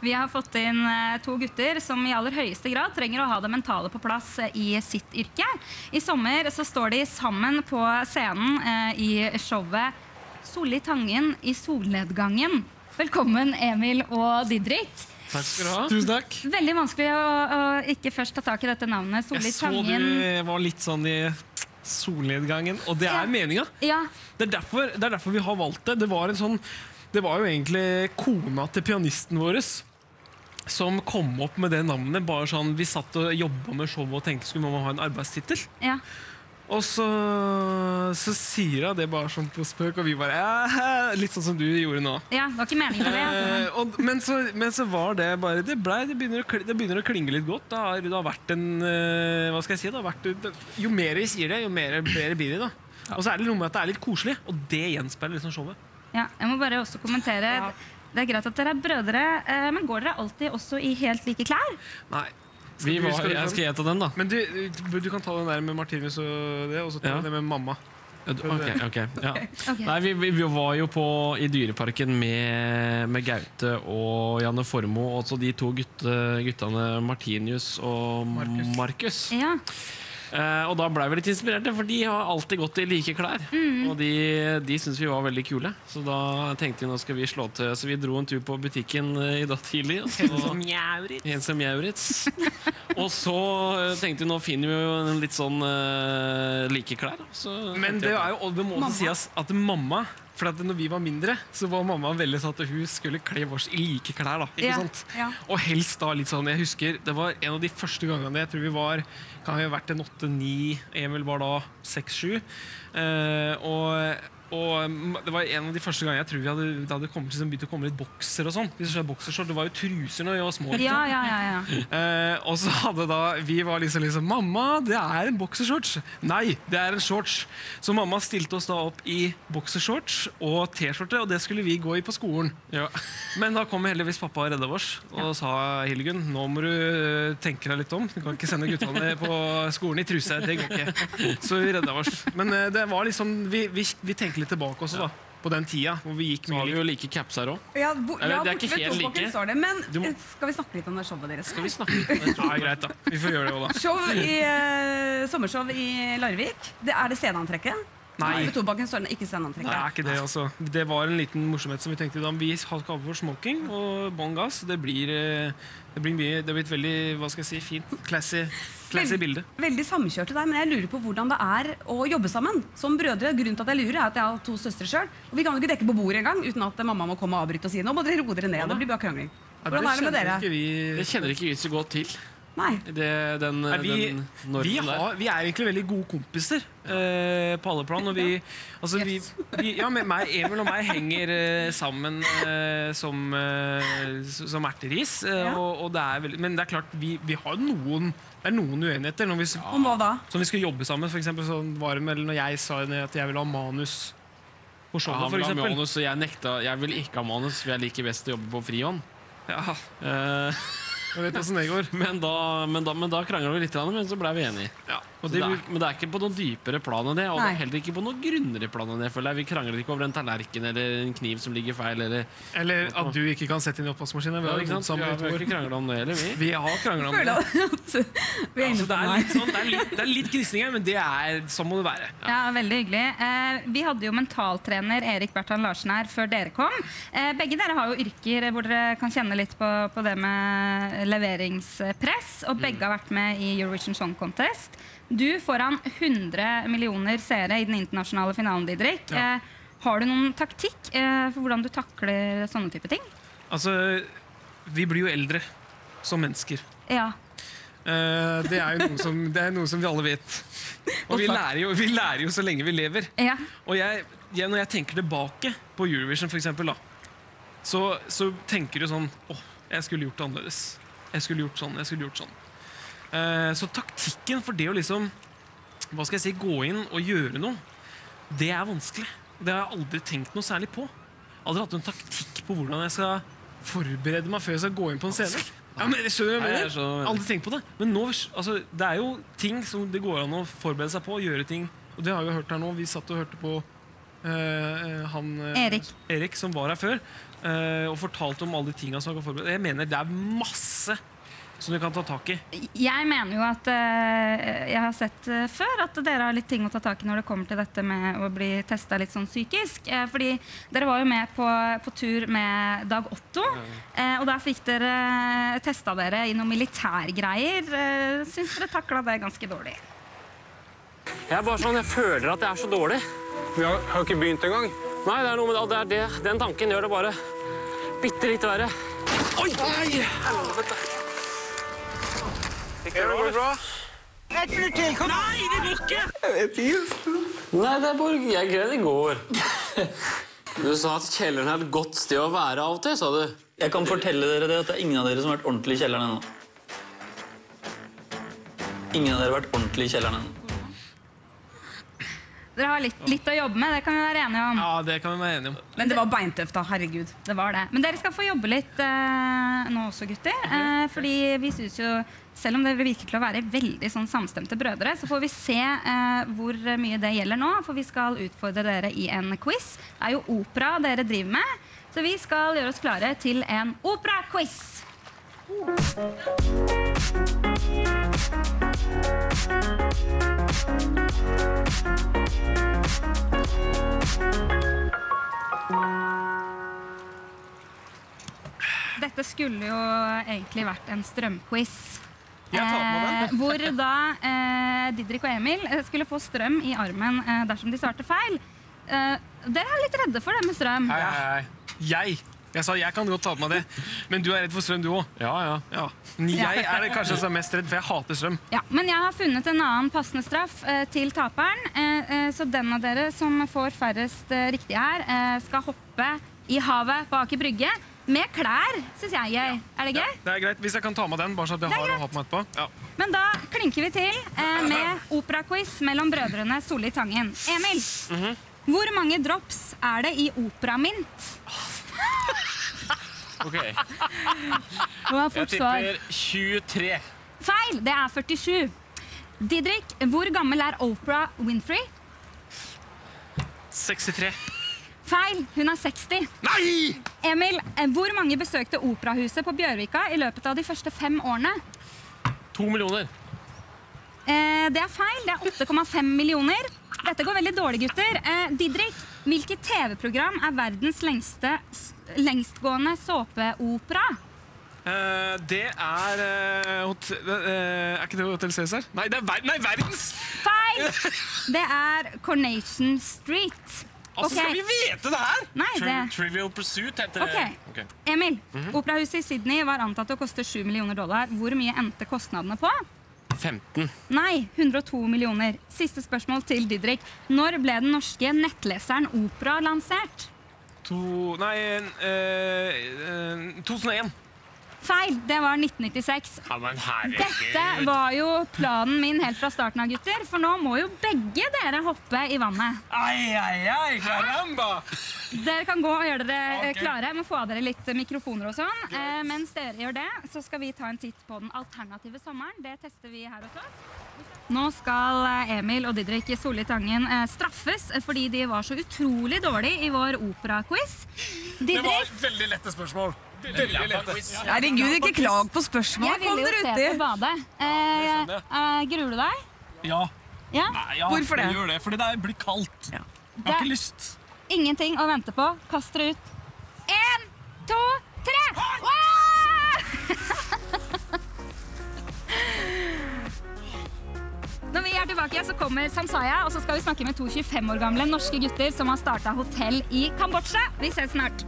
Vi har fått inn eh, to gutter som i aller høyeste grad trenger å ha det mentale på plass eh, i sitt yrke. I sommer så står de sammen på scenen eh, i showet Solli Tangen i solnedgangen. Velkommen, Emil og Didrik. Takk skal du ha. Tusen takk. Veldig vanskelig å, å ikke først ta tak i dette navnet. Solli Jeg så Tangen. du var litt sånn i solnedgangen, og det Ja. er meninga. Ja, Det er, det er derfor vi har valgt det. Det var, en sånn, det var jo egentlig kona til pianisten vår som kom opp med det navnet. Bare sånn, Vi satt og jobba med showet og tenkte skulle mamma ha en arbeidstittel. ja. Og så, så sier hun det bare sånn på spøk, og vi bare ja, Litt sånn som du gjorde nå. ja, det var ikke meningen til det. Eh, og, men, så, men så var det bare Det, ble, det, begynner, å, det begynner å klinge litt godt. Det har, det har vært en eh, Hva skal jeg si? Det har vært, jo mer vi sier det, jo mer bedre blir det. da Og så er det noe med at det er litt koselig, og det gjenspeiler liksom showet. Ja, jeg må bare også kommentere. Det er greit at dere er brødre, eh, men går dere alltid også i helt like klær? Nei Vi var, skal jeg skal gjenta den, da. Men du, du, du kan ta den der med Martinus og det, og så ta Ja. det med mamma. Ok, ok, ja. okay. Nei, vi, vi, vi var jo på, i Dyreparken med, med Gaute og Janne Formoe. Og så de to gutte, guttene Martinius og. Markus. Ja. Eh, og da blei vi litt inspirerte, for de har alltid gått i like klær. Og de, de syntes vi var veldig kule, så da tenkte vi nå skal vi slå til. Så vi dro en tur på butikken eh, i dag tidlig. Og så, en som Mjauritz. og så eh, tenkte vi nå finner vi jo en litt sånn uh, like klær. Så Men det er jo det må også sies at mamma for at når vi var mindre, så var mamma veldig sånn at hun skulle kle oss i like klær. da, ikke Ja, sant? ja. Og helst da litt sånn Jeg husker det var en av de første gangene jeg tror vi var Kan ha vært en åtte-ni, Emil var da seks-sju. Eh, og og mm, det var en av de første gangene jeg tror vi hadde, det hadde kommet, liksom, begynt å komme litt bokser og sånn. Det var jo truser når vi var små. Ja, ja, ja, ja. Eh, og så hadde da Vi var liksom liksom Mamma, det er en boksershorts. Nei, det er en shorts. Så mamma stilte oss da opp i boksershorts og T-skjorte, og det skulle vi gå i på skolen. Ja. Men da kom heldigvis pappa og redda oss og sa Hildegunn, nå må du eh, tenke deg litt om. Du kan ikke sende guttene på skolen i truse. Det går ikke. Så vi redda oss. Men eh, det var liksom vi, vi, vi tenker litt tilbake også, da. På den tida hvor vi gikk Så har vi likt. jo like capser òg. Ja, bo, Eller, ja, det er borte ikke ved helt Tobakken like. står det. Men Du må- eh, skal vi snakke litt om det showet deres? Skal vi snakke litt om det? Ja, greit, da. Vi får gjøre det òg, da. Show i, eh, sommershow i Larvik. Det er det sceneantrekket? Nei. Ved Tobakken står det ikke Nei, det er ikke det, altså. Det var en liten morsomhet som vi tenkte da. Vi har ikke for smoking og bånn gass. Det blir, eh, det blir mye Det blir et veldig hva skal jeg si, fint, classy, classy bilde. Veldig samkjørte der, men jeg lurer på hvordan det er å jobbe sammen som brødre. Grunnen til at jeg lurer er at jeg har to søstre sjøl. Og vi kan jo ikke dekke på bordet engang uten at mamma må komme og avbryte og si nå må dere roe dere ned. Det blir bare krangling. Ja, er det med kjenner dere? Vi, Det kjenner ikke vi så godt til. Nei. Det, den, Nei, vi, den vi, har, vi er egentlig veldig gode kompiser eh, på alle plan. Og vi, altså, vi, vi, ja, men meg, Emil og meg henger eh, sammen eh, som, eh, som erteris. Eh, Ja. og, og det er veldig, men det er klart, vi, vi har noen Det er noen uenigheter. Når vi, Om hva da? Som vi skulle jobbe sammen. For eksempel, sånn var det vel når jeg sa at jeg ville ha manus på Ja, showet. han ville ha manus, og jeg nekta. Jeg vil ikke ha manus, for jeg liker best å jobbe på frihånd. Ja, Eh, jeg vet åssen det går. men da, men da, men da krangla vi litt, men så ble vi enige. Ja, det det, men det er ikke på noe dypere plan enn det, og det er heller ikke på noe grunnere plan enn det. føler jeg. Vi krangler ikke over en tallerken eller en kniv som ligger feil. Eller, eller at du ikke kan sette inn i oppvaskmaskinen. Vi ja, sammen Vi har ikke krangla om det heller, vi. Vi har krangla om det. vi er inne på det, er litt sånn, det, er litt, det er litt gnisninger, men det er, sånn må det være. Ja, veldig hyggelig. Eh, vi hadde jo mentaltrener Erik Bertan Larsen her før dere kom. Eh, begge dere har jo yrker hvor dere kan kjenne litt på, på det med leveringspress. Og begge har vært med i Eurovision Song Contest. Du foran 100 millioner seere i den internasjonale finalen, Didrik. Ja. Eh, har du noen taktikk eh, for hvordan du takler sånne type ting? Altså, vi blir jo eldre som mennesker. Ja. Eh, det, er jo noe som, det noe som vi alle vet. Og vi lærer, jo, vi lærer jo så lenge vi lever. ja. Og jeg, jeg, når jeg tenker tilbake på Eurovision, for eksempel, da, så, så tenker du sånn å, jeg skulle gjort det annerledes. Jeg skulle gjort sånn, jeg skulle gjort sånn. Eh, så taktikken for det å liksom Hva skal jeg si, gå inn og gjøre noe, det er vanskelig. Det har jeg aldri tenkt noe særlig på. Aldri hatt noen taktikk på hvordan jeg skal forberede meg før jeg skal gå inn på en scene. Ja, men skjønner hva jeg du mener. Aldri tenkt på det. Men nå, altså, det er jo ting som det går an å forberede seg på. Gjøre ting Og det har vi jo hørt her nå. Vi satt og hørte på Uh, han Erik. Erik, som var her før, uh, og fortalte om alle de tinga som han kan forberede. Jeg mener det er masse som du kan ta tak i. Jeg mener jo at uh, Jeg har sett uh, før at dere har litt ting å ta tak i når det kommer til dette med å bli testa litt sånn psykisk. Uh, fordi dere var jo med på, på tur med Dag Otto. Uh, og der fikk dere testa dere i noen militærgreier. Uh, Syns dere takla det ganske dårlig? Jeg er bare sånn, jeg føler at jeg er så dårlig. Vi har, har jo ikke begynt engang. Nei, det er noe med det, det, er det. Den tanken gjør det bare bitte litt verre. Oi! Nei, helvete. Gikk det bra? bra? Nei, det går ikke! Nei, det er bare Jeg greide i går. Du sa at kjelleren er et godt sted å være av og til, sa du. Jeg kan fortelle dere det at det er ingen av dere som har vært ordentlig i kjelleren ennå. Ingen av dere har vært ordentlig i kjelleren ennå. Dere har litt, litt å jobbe med, det kan vi være enige om. Ja, det kan vi være enige om. Men det var beintøft, da. Herregud. Det var det. Men dere skal få jobbe litt eh, nå også, gutter. Eh, fordi vi syns jo, selv om dere virker til å være veldig sånn samstemte brødre, så får vi se eh, hvor mye det gjelder nå. For vi skal utfordre dere i en quiz. Det er jo opera dere driver med. Så vi skal gjøre oss klare til en operaquiz. Dette skulle jo egentlig vært en strømquiz. Jeg tar på meg den. Eh, hvor da eh, Didrik og Emil eh, skulle få strøm i armen eh, dersom de svarte feil. Eh, dere er litt redde for det med strøm. Hei, hei, hei. Jeg. Jeg sa jeg kan godt ta på meg det, men du er redd for strøm, du òg. Ja, ja. Ja. Men Jeg er det kanskje som er mest redd, for jeg hater strøm. Ja, men jeg har funnet en annen passende straff eh, til taperen. Eh, eh, så den av dere som får færrest eh, riktige her, eh, skal hoppe i havet på Aker Brygge med klær, syns jeg er gøy. Er det gøy? Det er greit, Hvis jeg kan ta med den, bare så at jeg har greit. å ha på meg etterpå. Ja. Men da klinker vi til eh, med operaquiz mellom brødrene Solli Tangen. Emil, hvor mange drops er det i operamint? Ok. Jeg fort svar. tipper 23. Feil! Det er 47. Didrik, hvor gammel er Oprah Winfrey? 63. Feil, hun er 60. Nei! Emil, eh, hvor mange besøkte Operahuset på Bjørvika i løpet av de første fem årene? To millioner. Eh, det er feil. Det er 8,5 millioner. Dette går veldig dårlig, gutter. Eh, Didrik, hvilket TV-program er verdens lengste, lengstgående såpeopera? Eh, det er eh, hot eh, Er ikke det Hotell Cæsar? Nei, det er ver nei, verdens! Feil! Det er Coronation Street. Altså, okay. Skal vi vite det her?! Nei, det Trivial Pursuit heter det... Ok. Emil, operahuset i Sydney var antatt å koste 7 millioner dollar. Hvor mye endte kostnadene på? 15. Nei, 102 millioner. Siste spørsmål til Didrik. Når ble den norske nettleseren Opera lansert? To Nei eh, eh, 2001. Feil, det var 1996. Ja, Dette var jo planen min helt fra starten av, gutter. For nå må jo begge dere hoppe i vannet. Ai, ai, ai, caramba! Dere kan gå og gjøre dere klare klare. Må få av dere litt eh, mikrofoner og sånn. Eh, mens dere gjør det, så skal vi ta en titt på den alternative sommeren. Det tester vi her hos oss. Nå skal eh, Emil og Didrik Solli Tangen eh, straffes eh, fordi de var så utrolig dårlige i vår operaquiz. Didrik, veldig lette spørsmål. Herregud, ikke klag på spørsmål. Jeg ville jo se uti. på badet. Eh, eh, gruer du deg? Ja. Ja? Nei, ja. Hvorfor det? Jeg gjør det, fordi det blir kaldt. Jeg har ikke lyst. ingenting å vente på. Kast dere ut. Én, to, tre! Wow! Når vi er tilbake, så kommer Samsaya, og så skal vi snakke med to 25 år gamle norske gutter som har starta hotell i Kambodsja. Vi ses snart.